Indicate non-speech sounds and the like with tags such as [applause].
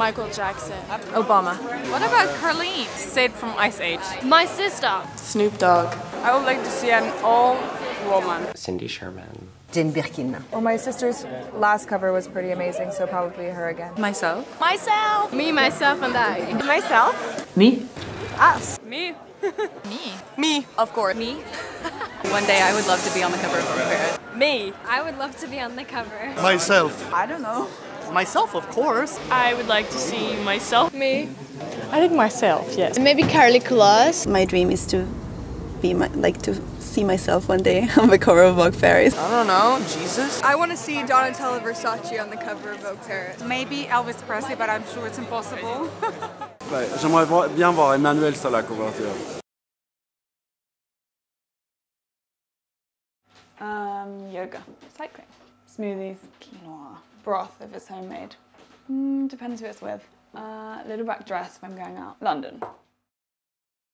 Michael Jackson. Obama. What about Carlene? Sid from Ice Age. My sister. Snoop Dogg. I would like to see an all woman. Cindy Sherman. Jane Birkin. Well, my sister's last cover was pretty amazing, so probably her again. Myself. Myself. Me, myself, and I. Myself? Me? Us. Me. [laughs] Me. Me, of course. Me. [laughs] One day I would love to be on the cover of Vogue Me. I would love to be on the cover. Myself. I don't know. Myself, of course. I would like to see myself. Me. I think myself, yes. Maybe Karlie Kloss. My dream is to be my, like to see myself one day [laughs] on the cover of Vogue Paris. I don't know, Jesus. I want to see Donatella Versace on the cover of Vogue Paris. Maybe Elvis Presley, but I'm sure it's impossible. [laughs] Ouais, J'aimerais bien voir Emmanuel sur la couverture. Um, yoga, cycling, smoothies, quinoa, broth if it's homemade. Mm, depends who it's with. Uh, little black dress if I'm going out. London.